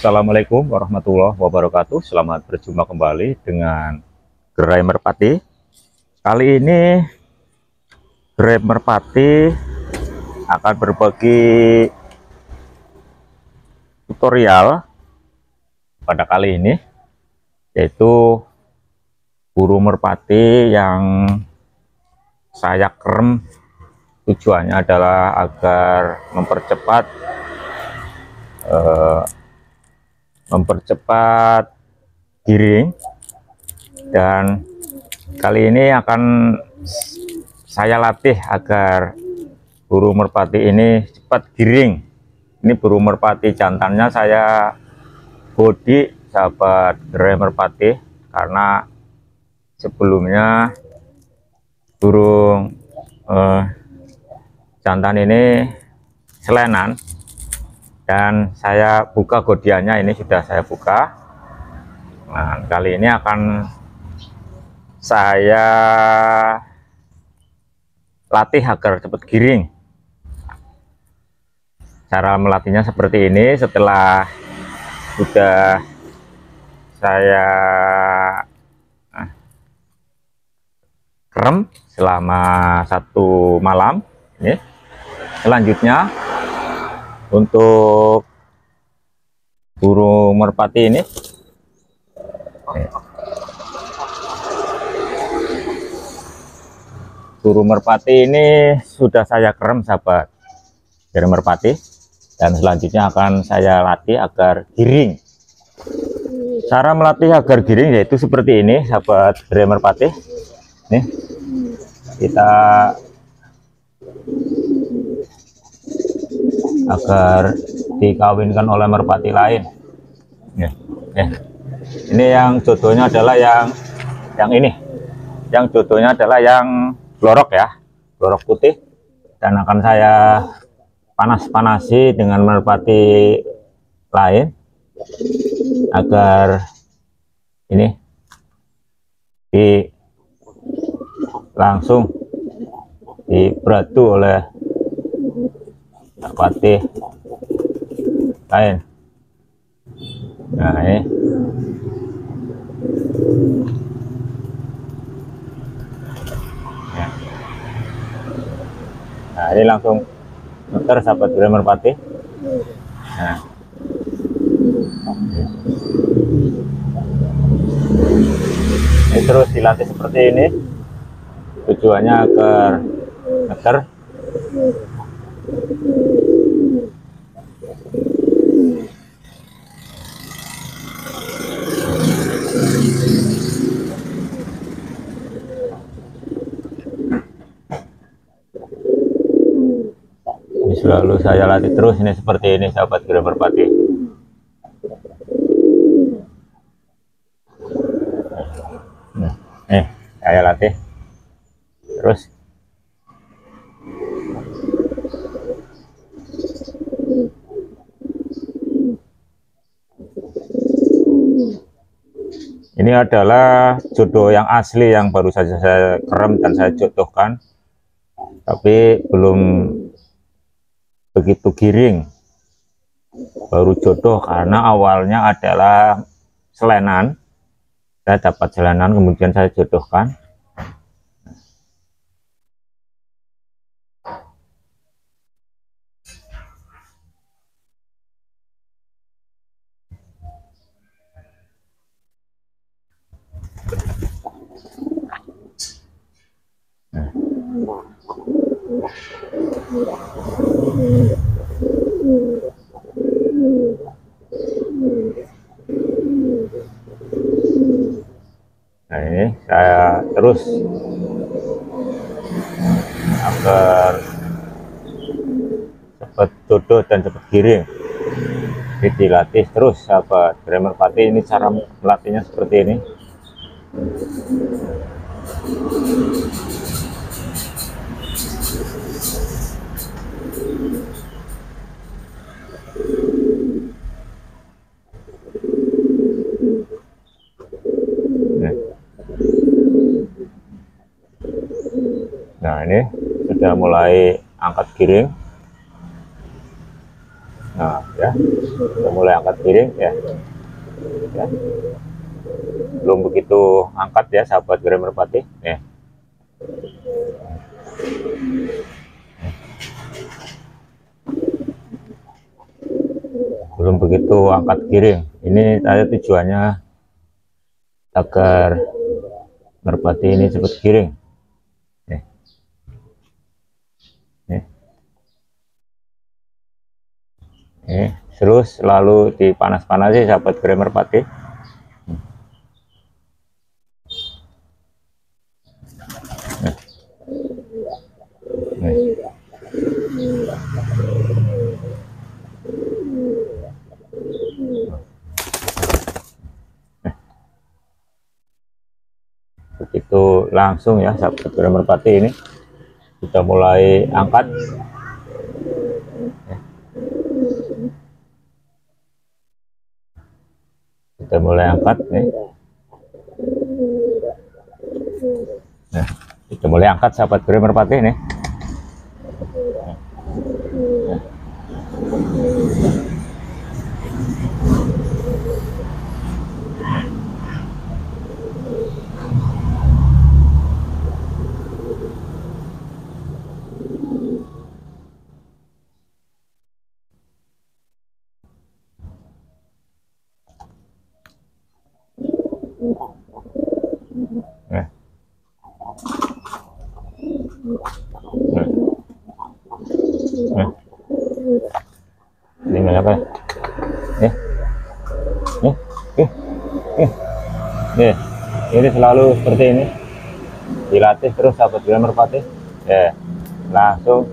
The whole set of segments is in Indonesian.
Assalamualaikum warahmatullahi wabarakatuh. Selamat berjumpa kembali dengan gerai merpati. Kali ini gerai merpati akan berbagi tutorial pada kali ini yaitu burung merpati yang saya krem tujuannya adalah agar mempercepat eh, mempercepat giring. Dan kali ini akan saya latih agar burung merpati ini cepat giring. Ini burung merpati jantannya saya bodi sahabat gerai merpati. Karena sebelumnya burung eh, jantan ini selenan dan saya buka godiannya ini sudah saya buka. Nah kali ini akan saya latih agar cepat giring. Cara melatihnya seperti ini setelah sudah saya nah, krem selama satu malam. Ini selanjutnya untuk burung merpati ini. Burung merpati ini sudah saya krem sahabat. Dari merpati. Dan selanjutnya akan saya latih agar giring. Cara melatih agar giring yaitu seperti ini sahabat. Dari merpati. Nih. Kita agar dikawinkan oleh merpati lain. Ya, ya. ini yang jodohnya adalah yang yang ini. Yang jodohnya adalah yang lorok ya lorok putih. Dan akan saya panas-panasi dengan merpati lain agar ini di langsung diberatu oleh merpati lain. Nah ini ya. nah ini langsung muter sahabat merpati nah. Ini terus dilatih seperti ini. Tujuannya agar meter ini selalu saya latih terus ini seperti ini sahabat gira merpati. Nah, eh saya latih. Terus. Ini adalah jodoh yang asli yang baru saja saya krem dan saya jodohkan. Tapi belum begitu giring baru jodoh karena awalnya adalah selenan. Saya dapat selenan kemudian saya jodohkan. Nah ini saya terus agar cepat jodoh dan cepat giring. Jadi dilatih terus sahabat grammar pati ini cara melatihnya seperti ini. Nah ini sudah mulai angkat giring. Nah ya, sudah mulai angkat giring ya, ya. belum begitu angkat ya sahabat Gerai Merpati. Ya. Belum begitu angkat giring. Ini saya tujuannya agar merpati ini cepat giring nih. Nih. Nih. terus selalu dipanas-panasi sahabat gerai merpati begitu langsung ya sahabat merpati ini kita mulai angkat kita mulai angkat nih. Nah, kita mulai angkat sahabat merpati ini tinggal apa ya nih eh eh eh ini selalu seperti ini. Dilatih terus sahabat bila merpati. Ya langsung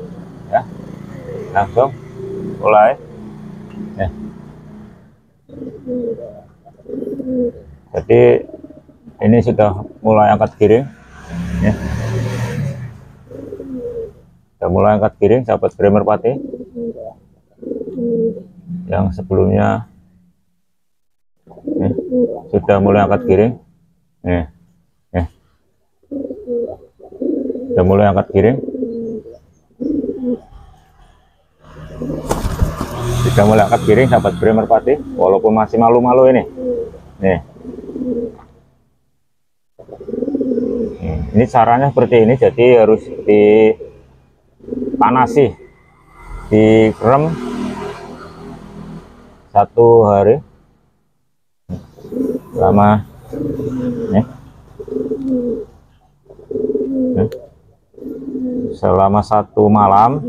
ya. Langsung mulai. Ya. Jadi ini sudah mulai angkat giring ya. Sudah mulai angkat giring sahabat bila merpati. Yang sebelumnya eh, sudah mulai angkat giring eh, eh. Sudah mulai angkat giring sudah mulai angkat giring sahabat beri merpati walaupun masih malu-malu ini nih ini caranya seperti ini jadi harus dipanasi dikrem satu hari lama. Ya. Selama satu malam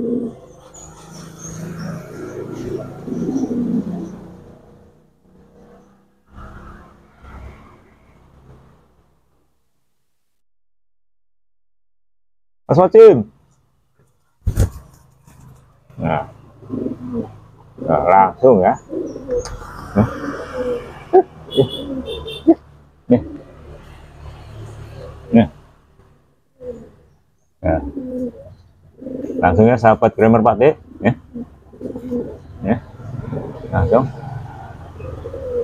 Mas Wajim. Nah. nah, langsung ya. Nih. Nih. Nah. Langsung ya sahabat grammar Pak ya. Ya. Langsung.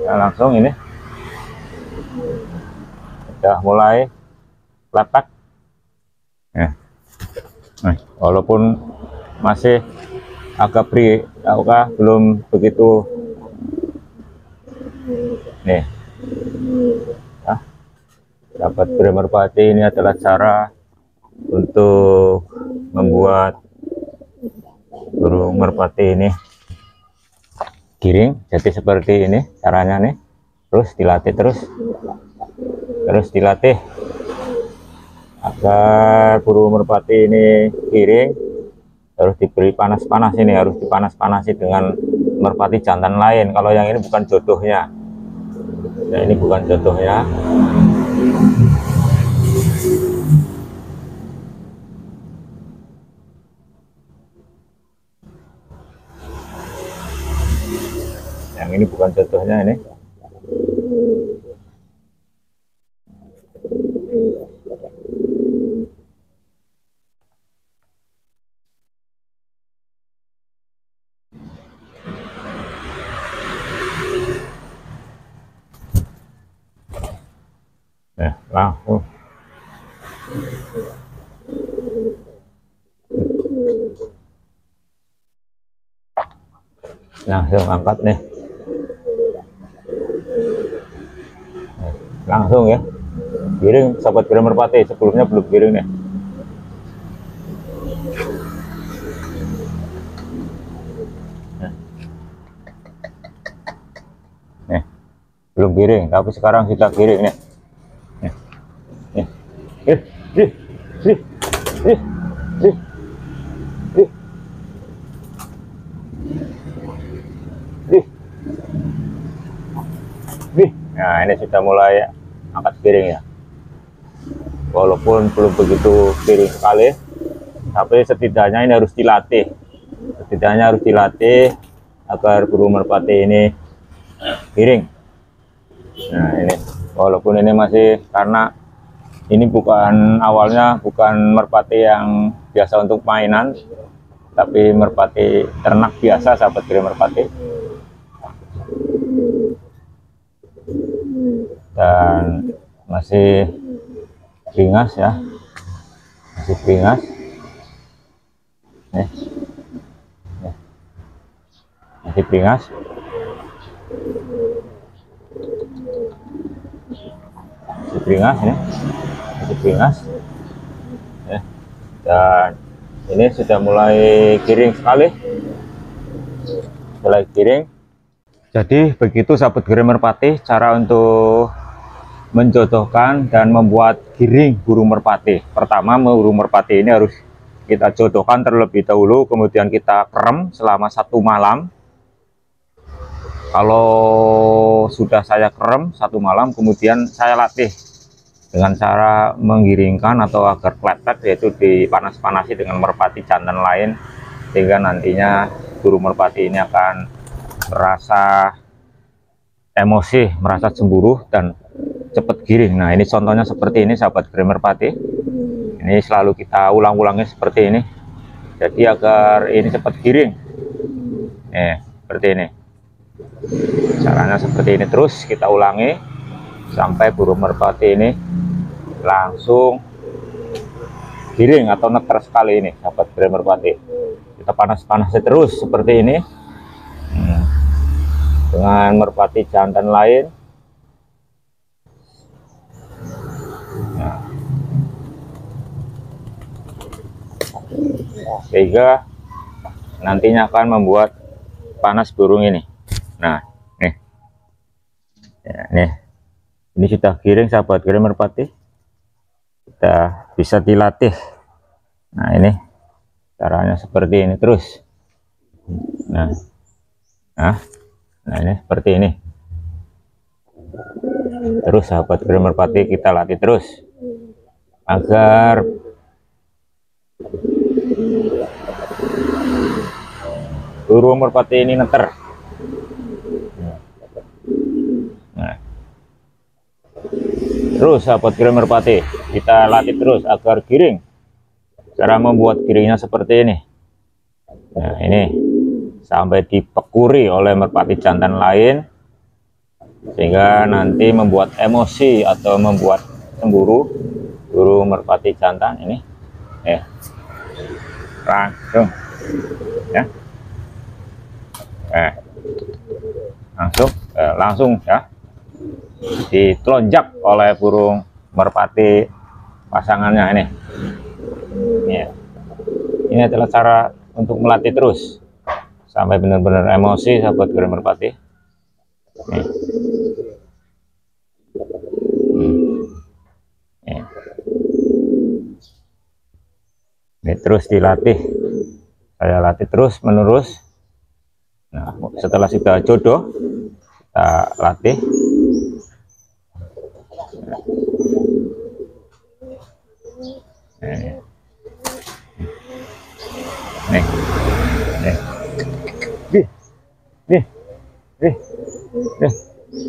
Ya, langsung ini. Sudah mulai letak. Ya. Nah, walaupun masih agak pri, apakah belum begitu nih nah, dapat merpati ini adalah cara untuk membuat burung merpati ini. Giring jadi seperti ini caranya nih. Terus dilatih terus. Terus dilatih. Agar burung merpati ini giring harus diberi panas-panas ini harus dipanas-panasi dengan merpati jantan lain. Kalau yang ini bukan jodohnya. Ya ini bukan jodohnya yang ini bukan jodohnya ini Ya, langsung. langsung angkat nih langsung ya giring sahabat gram merpati sebelumnya belum giring nih belum giring tapi sekarang kita giring nih nih nih ih ih ih ih ih ih ih ih nah ini sudah mulai angkat piring ya. Walaupun belum begitu piring sekali tapi setidaknya ini harus dilatih. Setidaknya harus dilatih agar burung merpati ini piring. Nah ini. Walaupun ini masih karena ini bukan awalnya bukan merpati yang biasa untuk mainan tapi merpati ternak biasa sahabat kiri merpati dan masih beringas ya. Masih beringas nih, masih beringas masih beringas ini masih beringas ya. dan ini sudah mulai giring sekali. Mulai giring jadi begitu sahabat giring merpati cara untuk menjodohkan dan membuat giring burung merpati. Pertama burung merpati ini harus kita jodohkan terlebih dahulu kemudian kita kerem selama satu malam. Kalau sudah saya kerem satu malam kemudian saya latih dengan cara menggiringkan atau agar kletek yaitu dipanas-panasi dengan merpati jantan lain sehingga nantinya burung merpati ini akan merasa emosi, merasa cemburu dan cepat giring. Nah, ini contohnya seperti ini sahabat grammar pati. Ini selalu kita ulang-ulangnya seperti ini. Jadi agar ini cepat giring. Eh, seperti ini. Caranya seperti ini terus kita ulangi sampai burung merpati ini langsung giring atau neter sekali ini sahabat grammar pati. Kita panas-panasnya terus seperti ini dengan merpati jantan lain sehingga nantinya akan membuat panas burung ini. Nah nih. Ya, nih. Ini sudah giring sahabat giring merpati. Kita bisa dilatih. Nah ini caranya seperti ini terus. Nah. Nah nah ini seperti ini. Terus sahabat merpati kita latih terus. Agar burung merpati ini neter. Nah. terus sahabat merpati kita latih terus agar giring. Cara membuat giringnya seperti ini. Nah ini. Sampai dipekuri oleh merpati jantan lain. Sehingga nanti membuat emosi atau membuat cemburu burung merpati jantan ini. Eh langsung. Ya eh langsung eh, langsung ya. Ditelonjak oleh burung merpati pasangannya ini. Ya. ini adalah cara untuk melatih terus. Sampai benar-benar emosi sahabat Grand Merpati. Nih. Ini. Terus dilatih. Saya latih terus menerus nah setelah sudah jodoh kita latih nih nih nih Nih. Nih. Nih.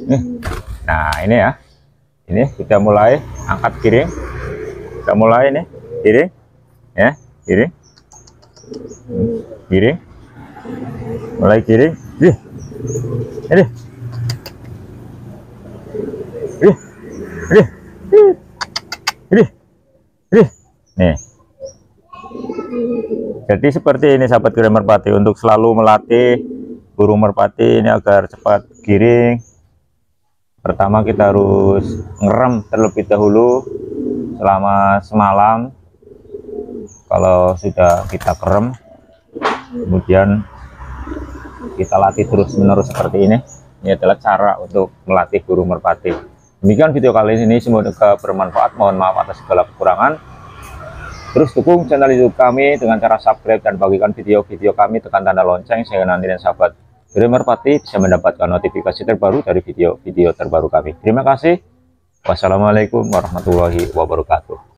Nih. Nah, ini ya. Ini kita mulai angkat kiring. Kita mulai nih, kiring. Ya, kiring. Kiring. Mulai kiring. Nih. Ini. Nih. Nih. Nih. Jadi seperti ini sahabat grammar pati untuk selalu melatih burung merpati ini agar cepat giring pertama kita harus ngerem terlebih dahulu selama semalam kalau sudah kita kerem kemudian kita latih terus menerus seperti ini. Ini adalah cara untuk melatih burung merpati. Demikian video kali ini semoga bermanfaat. Mohon maaf atas segala kekurangan. Terus dukung channel youtube kami dengan cara subscribe dan bagikan video-video kami. Tekan tanda lonceng sehingga nanti dan sahabat burung merpati bisa mendapatkan notifikasi terbaru dari video-video terbaru kami. Terima kasih. Wassalamualaikum warahmatullahi wabarakatuh